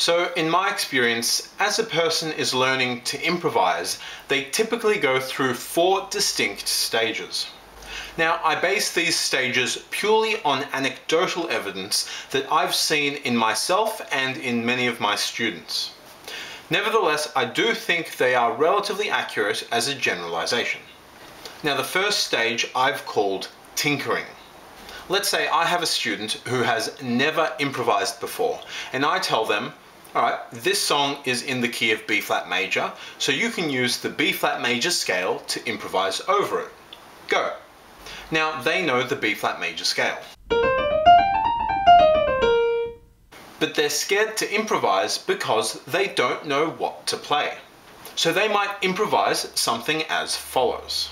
So in my experience, as a person is learning to improvise, they typically go through four distinct stages. Now, I base these stages purely on anecdotal evidence that I've seen in myself and in many of my students. Nevertheless, I do think they are relatively accurate as a generalization. Now, the first stage I've called tinkering. Let's say I have a student who has never improvised before, and I tell them, all right, this song is in the key of B flat major, so you can use the B flat major scale to improvise over it. Go. Now they know the B flat major scale. But they're scared to improvise because they don't know what to play. So they might improvise something as follows.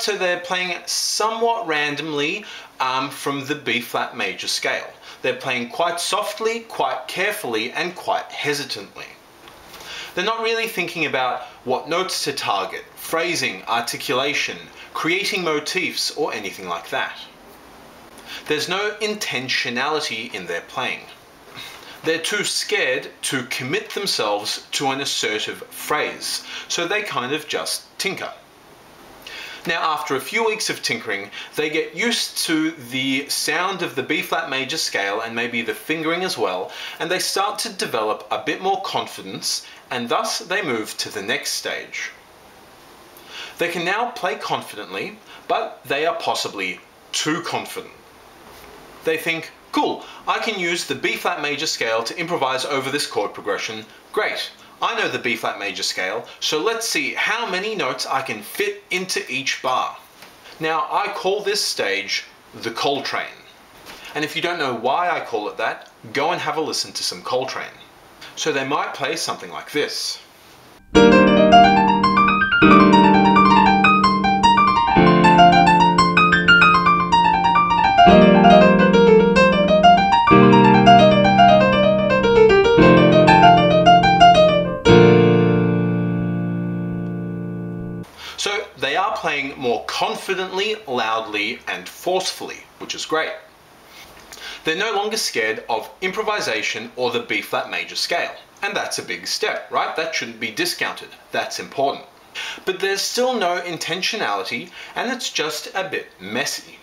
So they're playing somewhat randomly um, from the B flat major scale. They're playing quite softly, quite carefully, and quite hesitantly. They're not really thinking about what notes to target, phrasing, articulation, creating motifs, or anything like that. There's no intentionality in their playing. They're too scared to commit themselves to an assertive phrase, so they kind of just tinker. Now after a few weeks of tinkering, they get used to the sound of the B flat major scale and maybe the fingering as well, and they start to develop a bit more confidence and thus they move to the next stage. They can now play confidently, but they are possibly too confident. They think, cool, I can use the B flat major scale to improvise over this chord progression, great, I know the B flat major scale, so let's see how many notes I can fit into each bar. Now I call this stage the Coltrane. And if you don't know why I call it that, go and have a listen to some Coltrane. So they might play something like this. They are playing more confidently, loudly, and forcefully, which is great. They're no longer scared of improvisation or the B flat major scale. And that's a big step, right? That shouldn't be discounted. That's important. But there's still no intentionality and it's just a bit messy.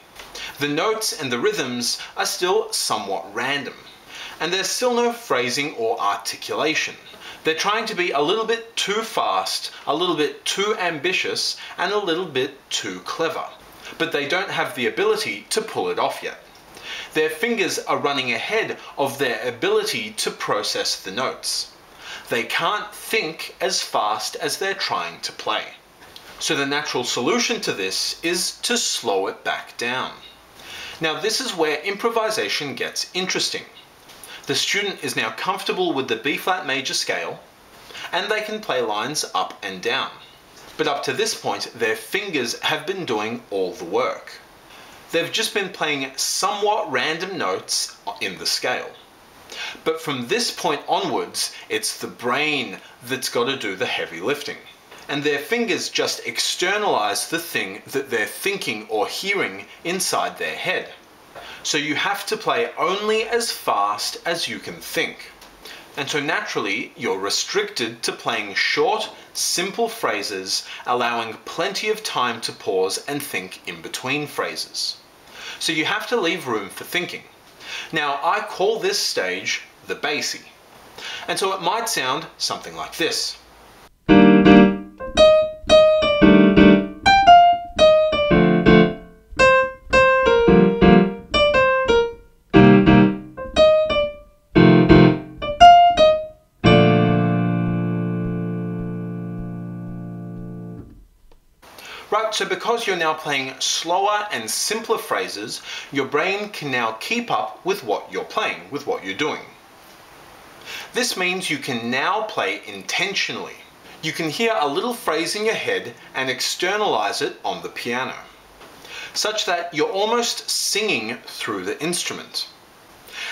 The notes and the rhythms are still somewhat random. And there's still no phrasing or articulation. They're trying to be a little bit too fast, a little bit too ambitious, and a little bit too clever. But they don't have the ability to pull it off yet. Their fingers are running ahead of their ability to process the notes. They can't think as fast as they're trying to play. So the natural solution to this is to slow it back down. Now this is where improvisation gets interesting. The student is now comfortable with the B flat major scale and they can play lines up and down. But up to this point, their fingers have been doing all the work. They've just been playing somewhat random notes in the scale. But from this point onwards, it's the brain that's got to do the heavy lifting. And their fingers just externalize the thing that they're thinking or hearing inside their head. So you have to play only as fast as you can think. And so naturally, you're restricted to playing short, simple phrases, allowing plenty of time to pause and think in between phrases. So you have to leave room for thinking. Now, I call this stage the Basie. And so it might sound something like this. Right, so because you're now playing slower and simpler phrases, your brain can now keep up with what you're playing, with what you're doing. This means you can now play intentionally. You can hear a little phrase in your head and externalize it on the piano. such that you're almost singing through the instrument.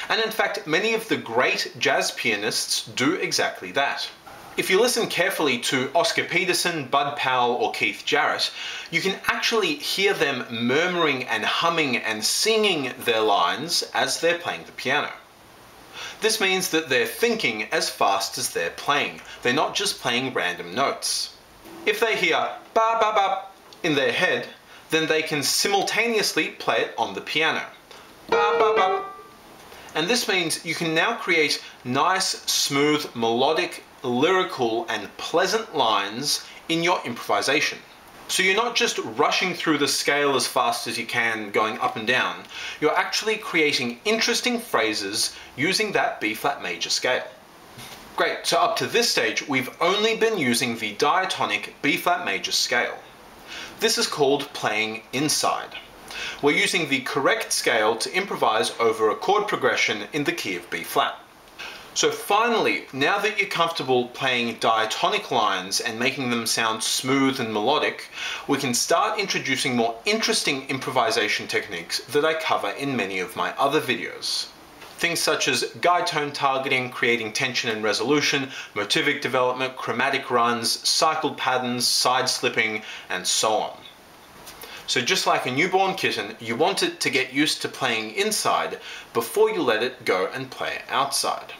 And in fact, many of the great jazz pianists do exactly that. If you listen carefully to Oscar Peterson, Bud Powell, or Keith Jarrett, you can actually hear them murmuring and humming and singing their lines as they're playing the piano. This means that they're thinking as fast as they're playing. They're not just playing random notes. If they hear ba ba ba in their head, then they can simultaneously play it on the piano. Ba ba ba. And this means you can now create nice, smooth, melodic, lyrical, and pleasant lines in your improvisation. So you're not just rushing through the scale as fast as you can, going up and down. You're actually creating interesting phrases using that B flat major scale. Great, so up to this stage, we've only been using the diatonic B flat major scale. This is called playing inside. We're using the correct scale to improvise over a chord progression in the key of B flat. So finally, now that you're comfortable playing diatonic lines and making them sound smooth and melodic, we can start introducing more interesting improvisation techniques that I cover in many of my other videos. Things such as guide tone targeting, creating tension and resolution, motivic development, chromatic runs, cycled patterns, side slipping, and so on. So just like a newborn kitten, you want it to get used to playing inside before you let it go and play outside.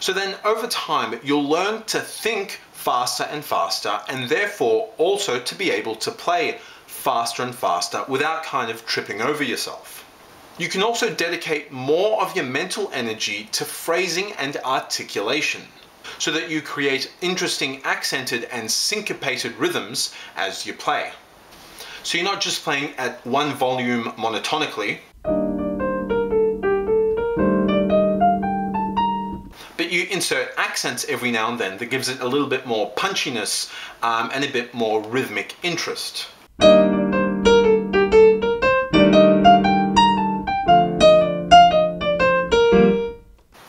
So then over time, you'll learn to think faster and faster, and therefore also to be able to play faster and faster without kind of tripping over yourself. You can also dedicate more of your mental energy to phrasing and articulation so that you create interesting accented and syncopated rhythms as you play. So you're not just playing at one volume monotonically, insert accents every now and then that gives it a little bit more punchiness um, and a bit more rhythmic interest.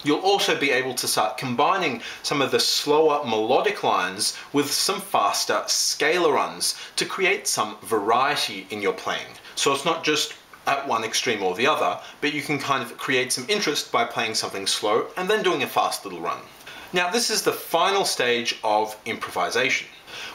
You'll also be able to start combining some of the slower melodic lines with some faster scalar runs to create some variety in your playing. So it's not just at one extreme or the other, but you can kind of create some interest by playing something slow and then doing a fast little run. Now this is the final stage of improvisation,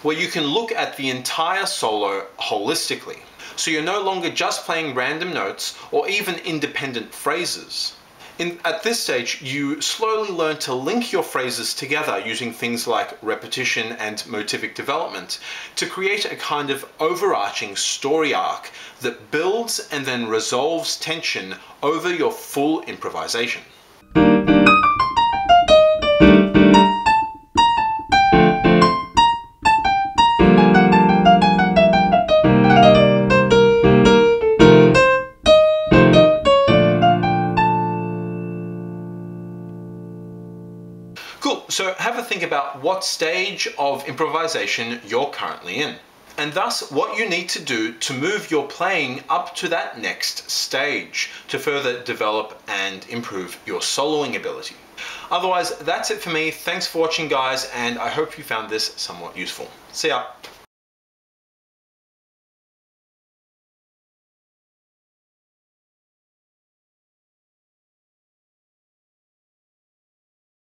where you can look at the entire solo holistically. So you're no longer just playing random notes or even independent phrases. In, at this stage, you slowly learn to link your phrases together using things like repetition and motivic development to create a kind of overarching story arc that builds and then resolves tension over your full improvisation. So have a think about what stage of improvisation you're currently in. And thus what you need to do to move your playing up to that next stage to further develop and improve your soloing ability. Otherwise, that's it for me. Thanks for watching guys, and I hope you found this somewhat useful. See ya.